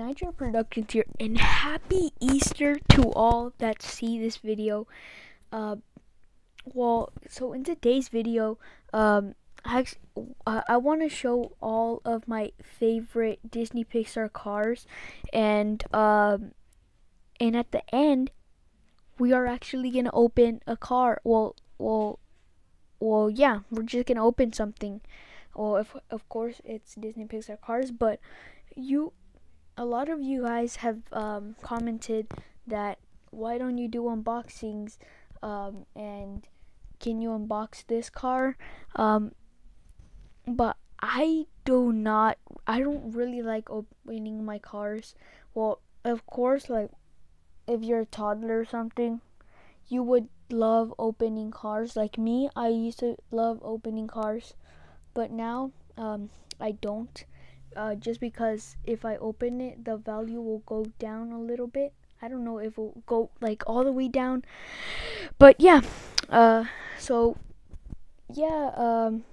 Nitro Productions here, and happy Easter to all that see this video. Uh, well, so in today's video, um, I, I want to show all of my favorite Disney Pixar cars, and um, and at the end, we are actually gonna open a car. Well, well, well, yeah, we're just gonna open something. Well, if, of course, it's Disney Pixar cars, but you a lot of you guys have um, commented that why don't you do unboxings um, and can you unbox this car? Um, but i do not i don't really like opening my cars. Well of course like if you're a toddler or something you would love opening cars. Like me i used to love opening cars. But now um, i don't uh, just because if I open it, the value will go down a little bit. I don't know if it will go like all the way down, but yeah. Uh, so yeah. Um,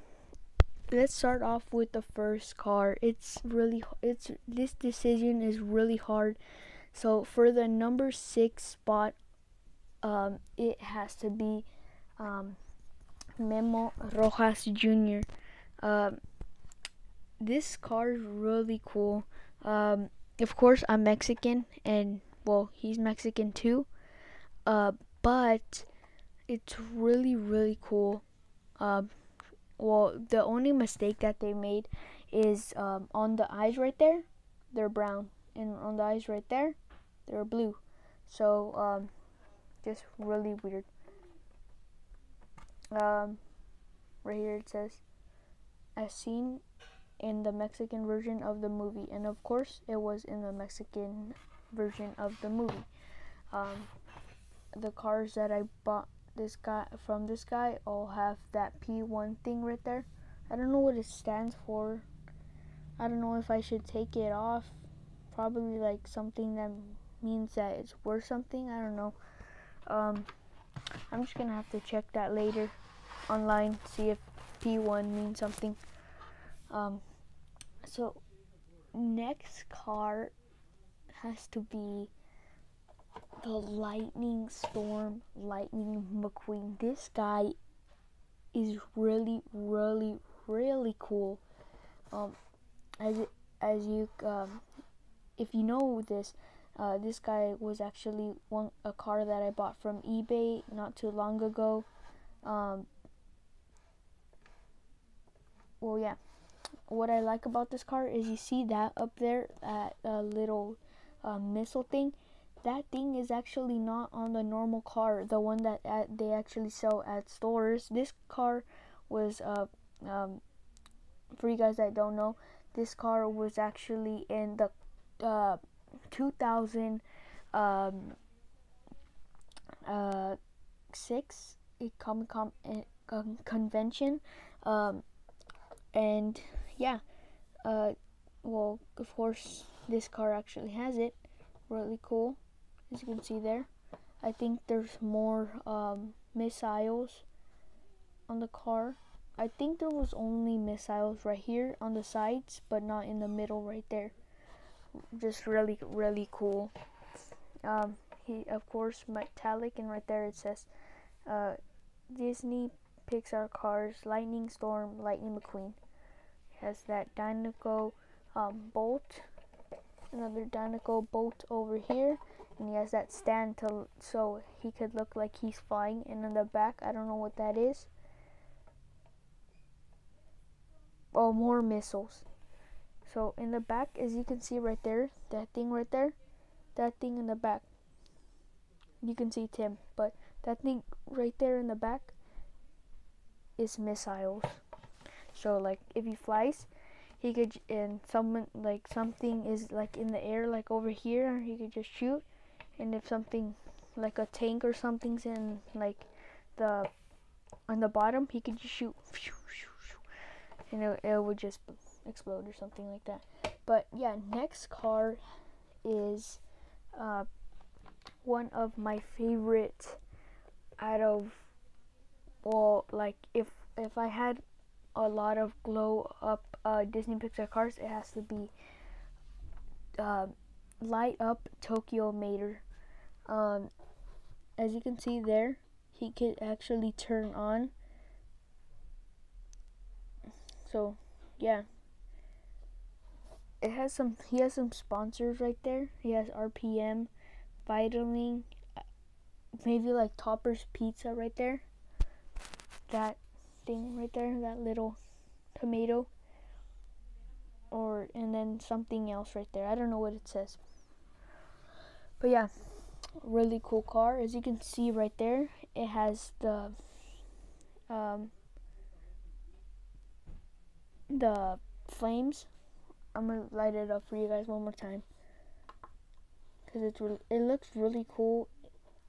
let's start off with the first car. It's really it's this decision is really hard. So for the number six spot, um, it has to be um, Memo Rojas Jr. Um, this car is really cool. Um, of course, I'm Mexican, and well, he's Mexican too. Uh, but it's really, really cool. Um, well, the only mistake that they made is um, on the eyes right there, they're brown, and on the eyes right there, they're blue. So, um, just really weird. Um, right here it says, as seen in the Mexican version of the movie, and of course, it was in the Mexican version of the movie. Um, the cars that I bought this guy from this guy all have that P1 thing right there. I don't know what it stands for. I don't know if I should take it off. Probably like something that means that it's worth something. I don't know. Um, I'm just gonna have to check that later online, see if P1 means something. Um, so next car has to be the Lightning Storm Lightning McQueen. This guy is really, really, really cool. Um, as as you um, if you know this, uh, this guy was actually one a car that I bought from eBay not too long ago. Um, well, yeah what I like about this car is you see that up there, that uh, little uh, missile thing. That thing is actually not on the normal car, the one that at, they actually sell at stores. This car was, uh, um, for you guys that don't know, this car was actually in the uh, 2000 um, uh, six Comic Con uh, convention, um, and yeah, uh, well, of course, this car actually has it. Really cool, as you can see there. I think there's more um, missiles on the car. I think there was only missiles right here on the sides, but not in the middle right there. Just really, really cool. Um, he, of course, metallic, and right there it says uh, Disney Pixar Cars Lightning Storm Lightning McQueen has that Dinoco um, bolt, another Dinoco bolt over here, and he has that stand to so he could look like he's flying. And in the back, I don't know what that is. Oh, more missiles. So in the back, as you can see right there, that thing right there, that thing in the back. You can see Tim, but that thing right there in the back is missiles. So like if he flies, he could and someone like something is like in the air like over here, he could just shoot. And if something like a tank or something's in like the on the bottom, he could just shoot, and it, it would just explode or something like that. But yeah, next car is uh, one of my favorite out of well, like if if I had a lot of glow up uh, Disney Pixar cars, it has to be uh, light up Tokyo Mater. Um, as you can see there, he can actually turn on. So, yeah. It has some, he has some sponsors right there. He has RPM, Vitoline, maybe like Topper's Pizza right there. That thing right there, that little tomato. Or, and then something else right there. I don't know what it says. But yeah, really cool car. As you can see right there, it has the, um, the flames. I'm gonna light it up for you guys one more time because it's really, it looks really cool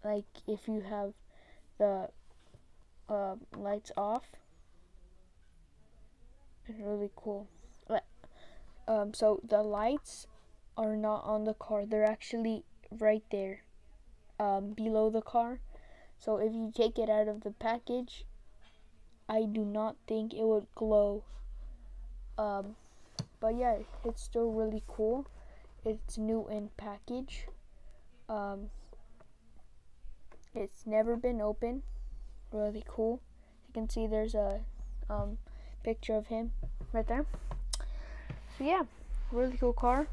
like if you have the uh, lights off really cool. Um, so the lights are not on the car. They're actually right there um, below the car. So if you take it out of the package I do not think it would glow. Um, but yeah it's still really cool. It's new in package. Um, it's never been open. Really cool. You can see there's a um, picture of him right there. So yeah, really cool car.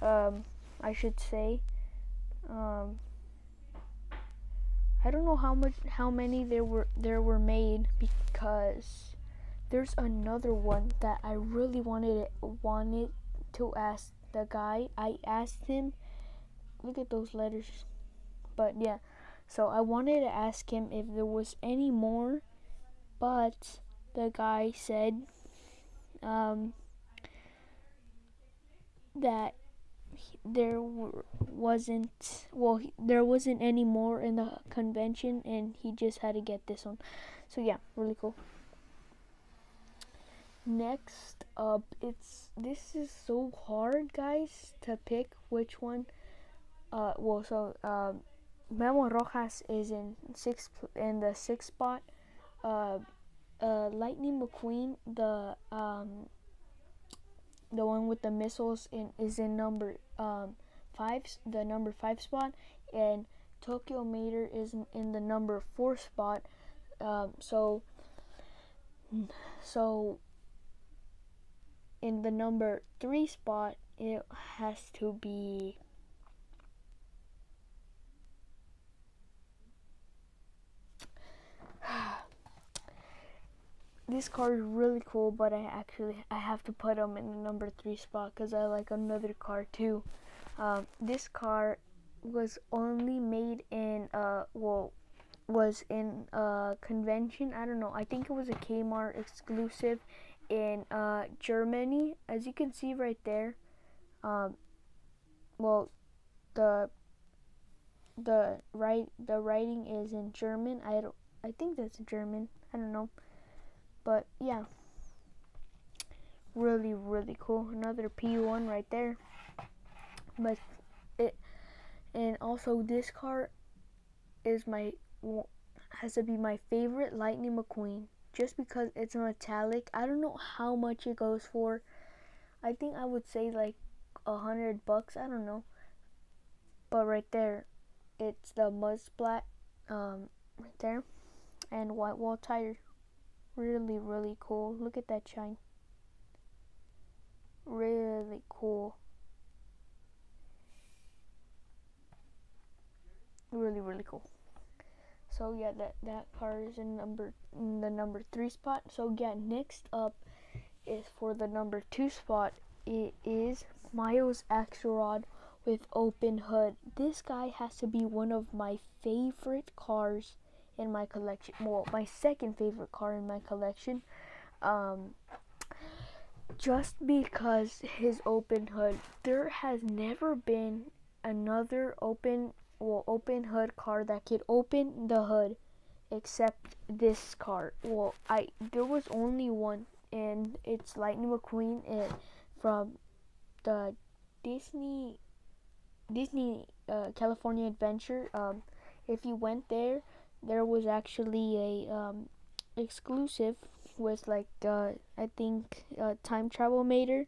Um, I should say. Um, I don't know how much, how many there were there were made because there's another one that I really wanted wanted to ask the guy. I asked him. Look at those letters. But yeah, so I wanted to ask him if there was any more, but the guy said um, that there wasn't well there wasn't any more in the convention and he just had to get this one so yeah really cool next up it's this is so hard guys to pick which one uh well so um Memo Rojas is in sixth in the sixth spot. Uh, uh, Lightning McQueen, the um, the one with the missiles, in is in number um, five, the number five spot, and Tokyo Mater is in, the number four spot. Um, so, so in the number three spot, it has to be this car is really cool, but I actually I have to put them in the number three spot because I like another car too. Um, this car was only made in uh well was in a convention. I don't know. I think it was a Kmart exclusive in uh Germany. As you can see right there. Um, well, the the right the writing is in German. I don't. I think that's German. I don't know. But yeah, really, really cool. Another P1 right there. But it, and also this car is my, has to be my favorite Lightning McQueen. Just because it's metallic. I don't know how much it goes for. I think I would say like a hundred bucks. I don't know. But right there, it's the mud splat um, right there and white wall tire really really cool. Look at that shine. Really cool. Really really cool. So yeah that that car is in number in the number three spot. So yeah next up is for the number two spot. It is miles axlerod with open hood. This guy has to be one of my favorite cars in my collection. Well, my second favorite car in my collection. Um, just because his open hood, there has never been another open, well, open hood car that could open the hood except this car. Well, I there was only one, and it's Lightning McQueen and from the Disney Disney uh, California Adventure. Um, if you went there, there was actually a um, exclusive with like uh, I think uh, time travel mater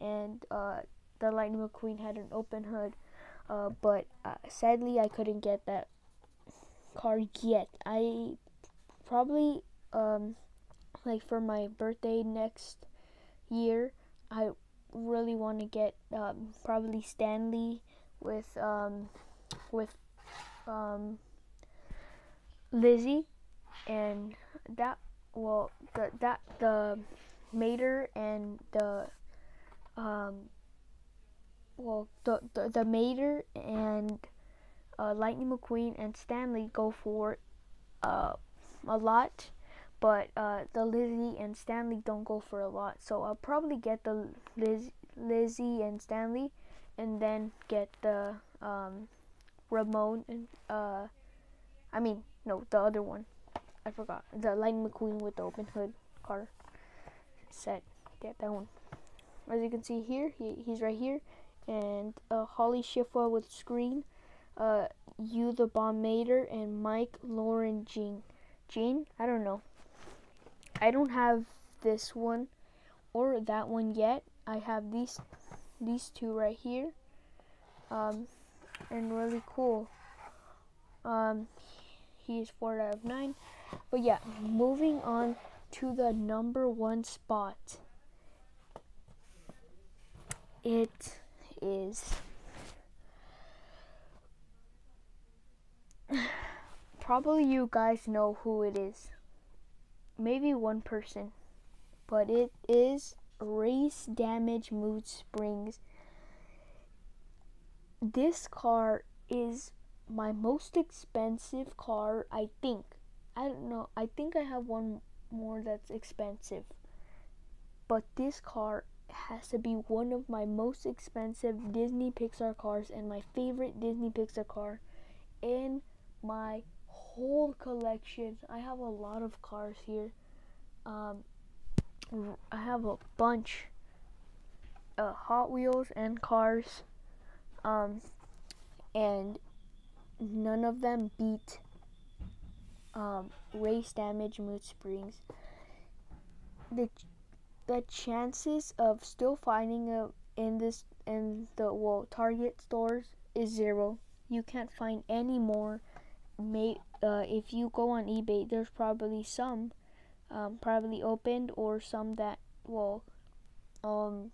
and uh, the Lightning McQueen had an open hood, uh, but uh, sadly I couldn't get that car yet. I probably um, like for my birthday next year, I really want to get um, probably Stanley with um, with um, Lizzie, and that well the that the Mater and the um well the the, the Mater and uh, Lightning McQueen and Stanley go for uh, a lot, but uh, the Lizzie and Stanley don't go for a lot. So I'll probably get the Liz Lizzie and Stanley, and then get the um, Ramon and uh, I mean no the other one. I forgot the Lightning McQueen with the open hood car set. Get that one. As you can see here, he, he's right here, and uh, Holley Shiftwell with screen. Uh, you the Bomb Mater and Mike Lauren Jean. Jean? I don't know. I don't have this one or that one yet. I have these these two right here. Um, and really cool. Um, he is 4 out of 9. But yeah, moving on to the number one spot. It is probably you guys know who it is. Maybe one person, but it is Race Damage Mood Springs. This car is my most expensive car, I think. I don't know. I think I have one more that's expensive. But this car has to be one of my most expensive Disney Pixar cars and my favorite Disney Pixar car in my whole collection. I have a lot of cars here. Um, I have a bunch of Hot Wheels and cars. Um, and none of them beat um, race damage mood springs. The the chances of still finding it in this in the well Target stores is zero. You can't find any more. May uh, if you go on eBay, there's probably some, um, probably opened or some that well, um,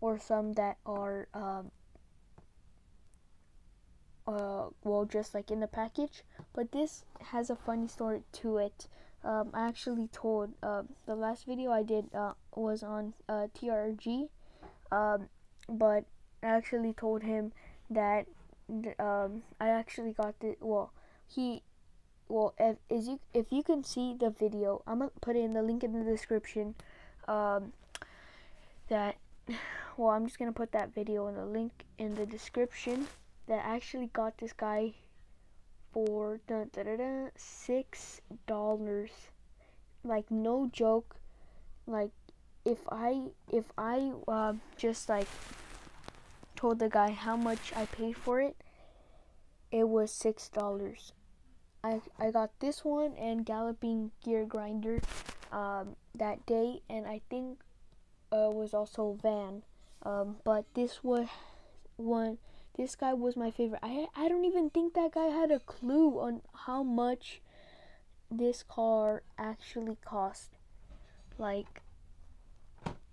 or some that are um, uh, well, just like in the package. But this has a funny story to it. Um, I actually told uh, the last video I did uh, was on uh, TRG, um, but I actually told him that um, I actually got the well he well if is you if you can see the video I'm gonna put in the link in the description um, that well I'm just gonna put that video in the link in the description that actually got this guy for da, da, da, da, six dollars. Like no joke. Like if I if I uh, just like told the guy how much I paid for it, it was six dollars. I I got this one and Galloping Gear Grinder um, that day, and I think uh, was also Van. Um, but this was one this guy was my favorite. I I don't even think that guy had a clue on how much this car actually cost. Like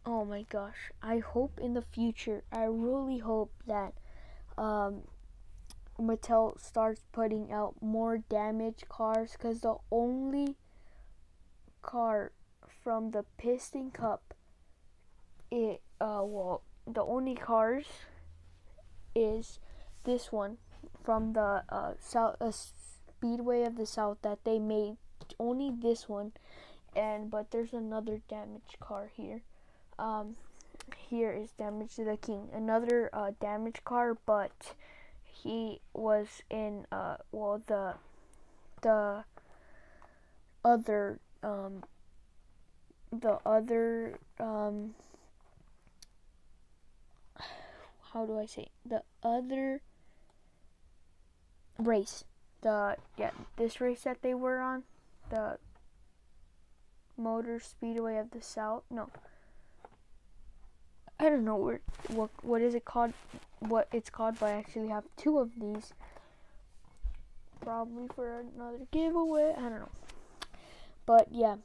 oh my gosh. I hope in the future, I really hope that um Mattel starts putting out more damaged cars cuz the only car from the Piston Cup it uh well the only cars is this one from the uh, South uh, Speedway of the South that they made only this one. And but there's another damaged car here. Um, here is damage to the king. Another uh, damaged car but he was in uh, well the the other um, the other um, how do I say the other race the yeah this race that they were on the motor speedway of the south no I don't know where, what what is it called, what it's called, but I actually have two of these. Probably for another giveaway. I don't know. But yeah,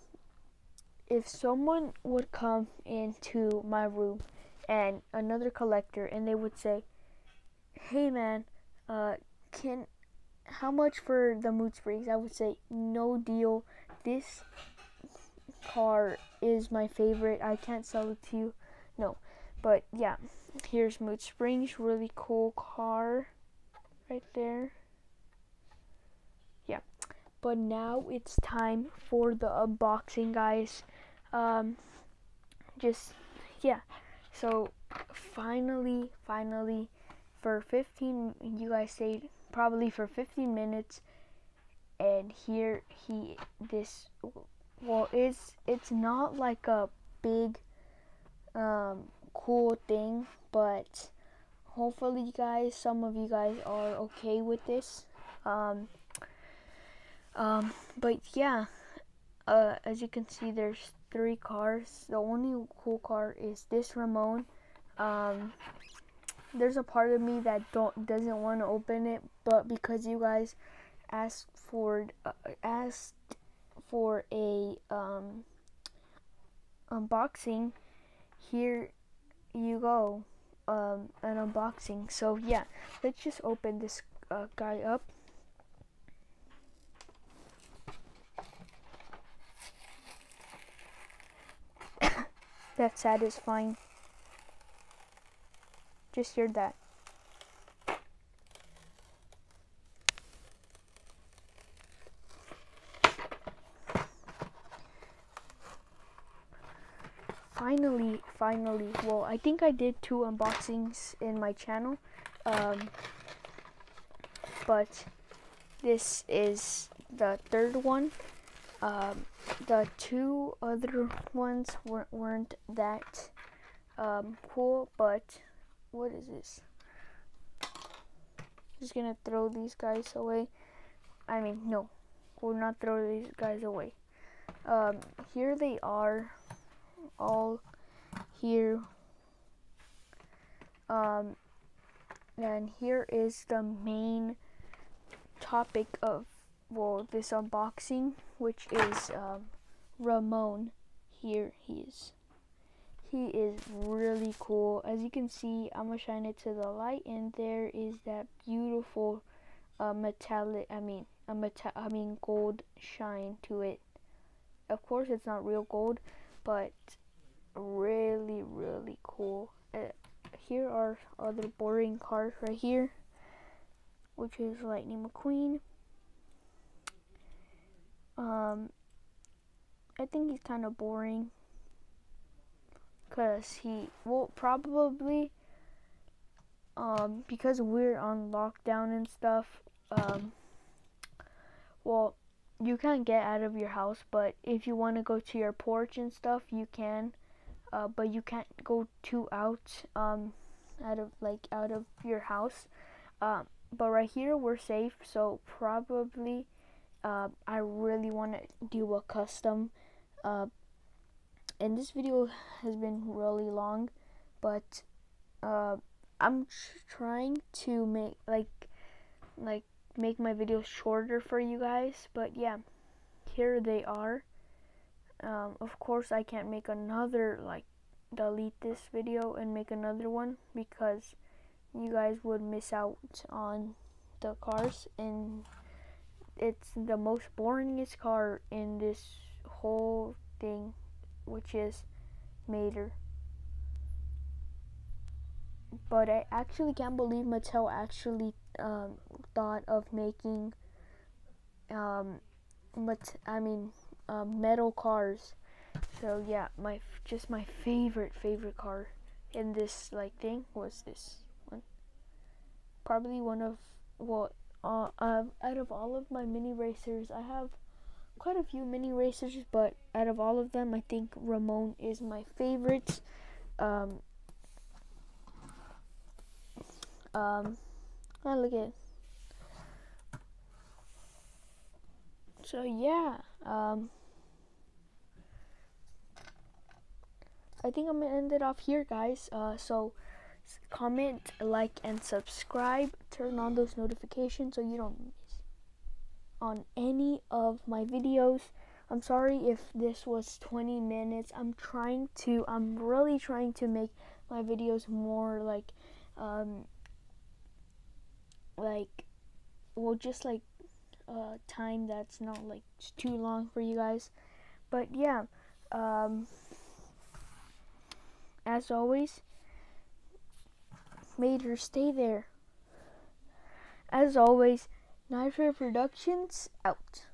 if someone would come into my room and another collector and they would say, "Hey man, uh, can how much for the mood springs?" I would say, "No deal. This car is my favorite. I can't sell it to you." No. But yeah, here's Mood Springs, really cool car right there. Yeah. But now it's time for the unboxing, guys. Um just yeah. So finally, finally for 15 you guys stayed probably for 15 minutes and here he this well it's it's not like a big um cool thing but hopefully you guys some of you guys are okay with this. Um um but yeah uh as you can see there's three cars the only cool car is this Ramon um there's a part of me that don't doesn't want to open it, but because you guys asked for uh, asked for a um, unboxing, here you go, um, an unboxing. So yeah, let's just open this uh, guy up. That's satisfying. Just hear that. Finally, finally, well, I think I did two unboxings in my channel, um, but this is the third one. Um, the two other ones weren't, weren't that um, cool, but what is this? Just gonna throw these guys away. I mean, no, we'll not throw these guys away. Um, here they are, all here. Um, and here is the main topic of well this unboxing, which is um, Ramon. Here he is he is really cool. As you can see, I'm gonna shine it to the light, and there is that beautiful uh, metallic. I mean, a metal. I mean, gold shine to it. Of course, it's not real gold, but really, really cool. Uh, here are other boring cars right here, which is Lightning McQueen. Um, I think he's kind of boring. Because he will probably um because we're on lockdown and stuff um well you can't get out of your house but if you want to go to your porch and stuff you can. Uh, but you can't go too out um out of like out of your house. Um but right here we're safe so probably uh, I really want to do a custom uh, and this video has been really long but uh, I'm trying to make like like make my videos shorter for you guys but yeah here they are. Um, of course I can't make another like delete this video and make another one because you guys would miss out on the cars and it's the most boringest car in this whole thing which is Mater. But I actually can't believe Mattel actually um, thought of making, um, mat- I mean, uh, metal cars. So yeah, my just my favorite favorite car in this like thing was this one. Probably one of well, uh, uh, out of all of my mini racers, I have quite a few mini racers, but out of all of them, I think Ramon is my favorite. Um, um, oh, look at. It. So yeah, um, I think I'm gonna end it off here, guys. Uh, so comment, like, and subscribe. Turn on those notifications so you don't miss on any of my videos. I'm sorry if this was 20 minutes. I'm trying to, I'm really trying to make my videos more like, um, like, well, just like uh, time that's not like too long for you guys. But yeah, um, as always, Major, stay there. As always, Nitro Productions out.